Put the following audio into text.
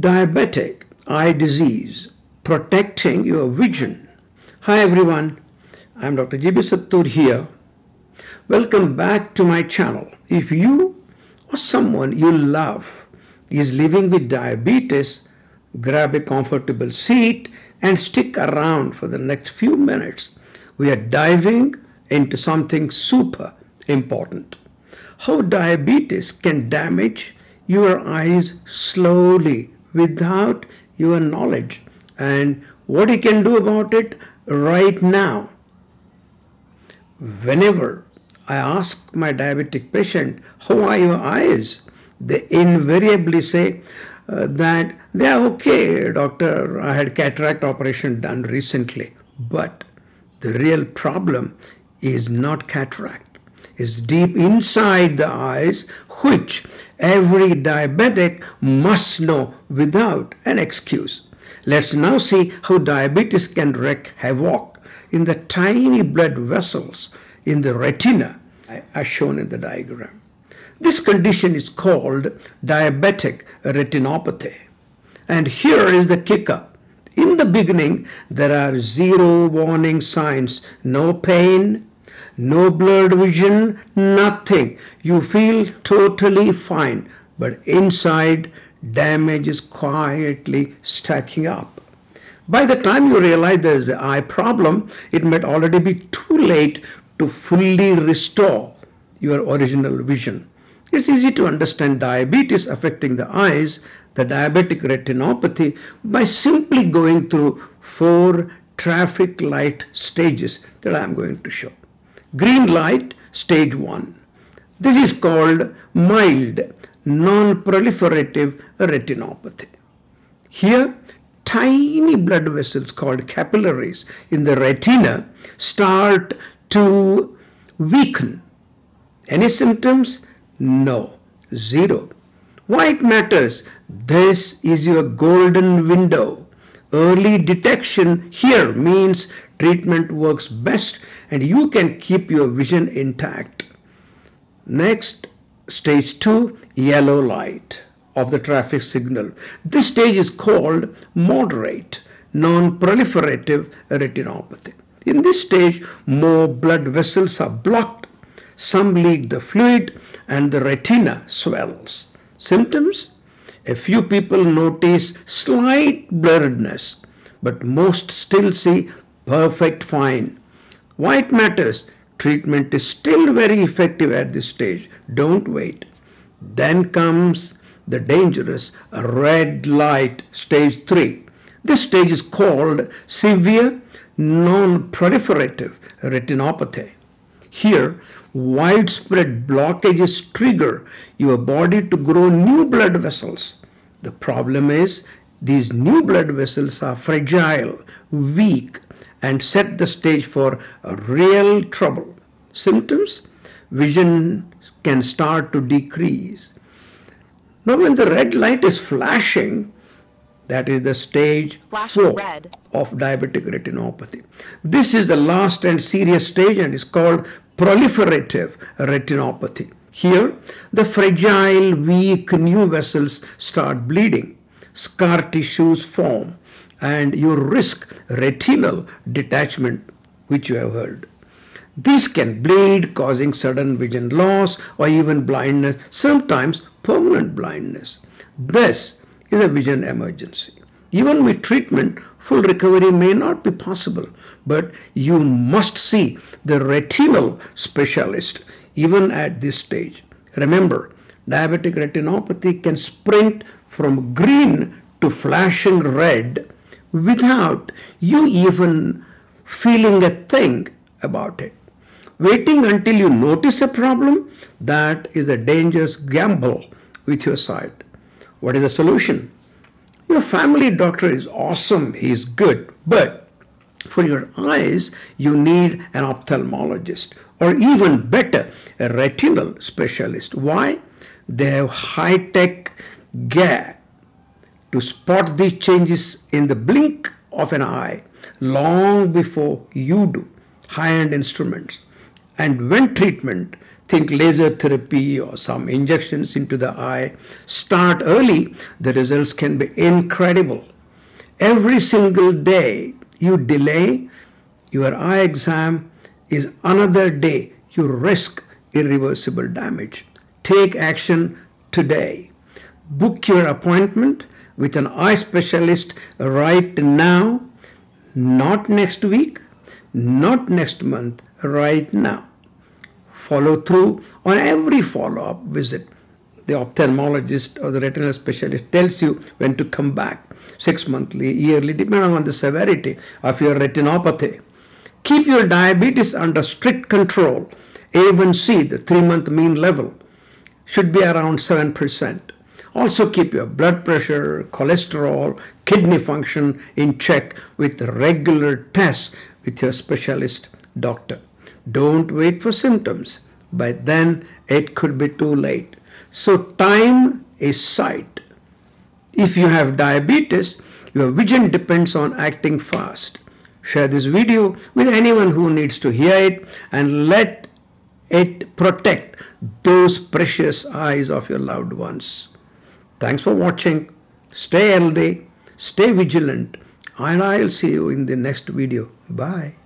Diabetic eye disease protecting your vision. Hi everyone, I'm Dr. GB Sattur here. Welcome back to my channel. If you or someone you love is living with diabetes, grab a comfortable seat and stick around for the next few minutes. We are diving into something super important. How diabetes can damage your eyes slowly without your knowledge and what you can do about it right now. Whenever I ask my diabetic patient, How are your eyes? they invariably say uh, that they are okay, doctor. I had cataract operation done recently. But the real problem is not cataract, it's deep inside the eyes, which every diabetic must know without an excuse. Let's now see how diabetes can wreak havoc in the tiny blood vessels in the retina as shown in the diagram. This condition is called diabetic retinopathy. And here is the kicker. In the beginning, there are zero warning signs, no pain, no blurred vision, nothing. You feel totally fine, but inside, damage is quietly stacking up. By the time you realize there's an eye problem, it might already be too late to fully restore your original vision. It's easy to understand diabetes affecting the eyes, the diabetic retinopathy, by simply going through four traffic light stages that I'm going to show. Green light, stage 1. This is called mild non-proliferative retinopathy. Here, tiny blood vessels called capillaries in the retina start to weaken. Any symptoms? No, zero. Why it matters? This is your golden window. Early detection here means treatment works best and you can keep your vision intact. Next, stage 2, yellow light of the traffic signal. This stage is called moderate non-proliferative retinopathy. In this stage, more blood vessels are blocked, some leak the fluid, and the retina swells. Symptoms? A few people notice slight blurredness, but most still see perfect fine. Why it matters? Treatment is still very effective at this stage. Don't wait. Then comes the dangerous red light stage 3. This stage is called severe non-proliferative retinopathy. Here, widespread blockages trigger your body to grow new blood vessels. The problem is these new blood vessels are fragile, weak, and set the stage for real trouble. Symptoms? Vision can start to decrease. Now, when the red light is flashing, that is the stage Flash 4 red. of diabetic retinopathy. This is the last and serious stage and is called proliferative retinopathy. Here, the fragile, weak new vessels start bleeding, scar tissues form, and you risk retinal detachment, which you have heard. These can bleed, causing sudden vision loss or even blindness, sometimes permanent blindness. This is a vision emergency. Even with treatment, full recovery may not be possible, but you must see the retinal specialist even at this stage. Remember, diabetic retinopathy can sprint from green to flashing red without you even feeling a thing about it. Waiting until you notice a problem, that is a dangerous gamble with your sight. What is the solution? Your family doctor is awesome, he is good, but for your eyes, you need an ophthalmologist or even better, a retinal specialist. Why? They have high tech gear to spot these changes in the blink of an eye long before you do. High end instruments. And when treatment, think laser therapy or some injections into the eye. Start early, the results can be incredible. Every single day you delay your eye exam is another day you risk irreversible damage. Take action today. Book your appointment with an eye specialist right now, not next week, not next month, right now. Follow through on every follow up visit. The ophthalmologist or the retinal specialist tells you when to come back six monthly, yearly, depending on the severity of your retinopathy. Keep your diabetes under strict control. A1C, the three month mean level, should be around 7%. Also, keep your blood pressure, cholesterol, kidney function in check with regular tests with your specialist doctor. Don't wait for symptoms. By then, it could be too late. So, time is sight. If you have diabetes, your vision depends on acting fast. Share this video with anyone who needs to hear it and let it protect those precious eyes of your loved ones. Thanks for watching. Stay healthy, stay vigilant, and I'll see you in the next video. Bye.